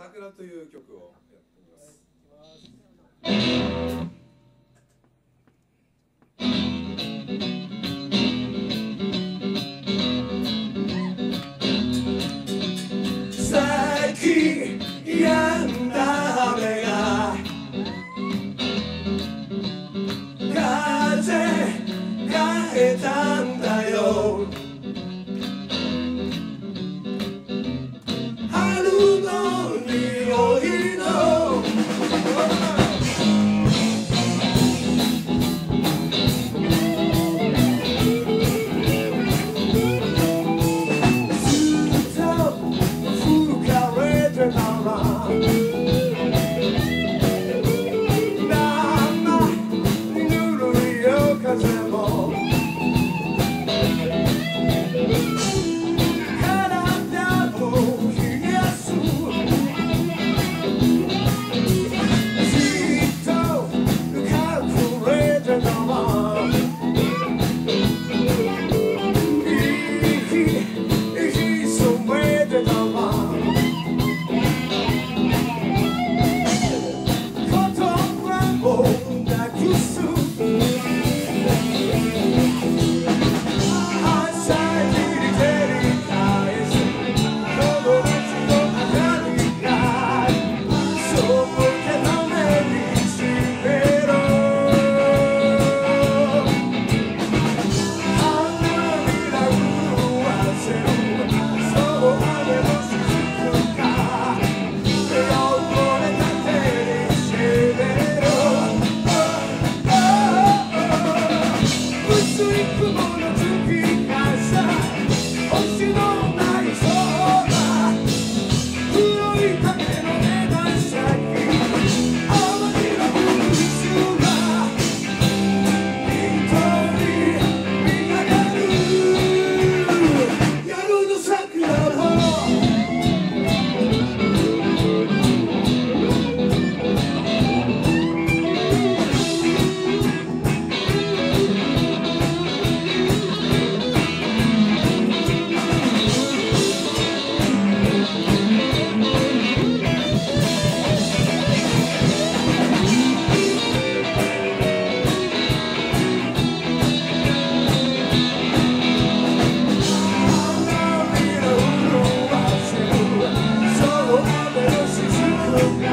桜という曲を。Hallelujah.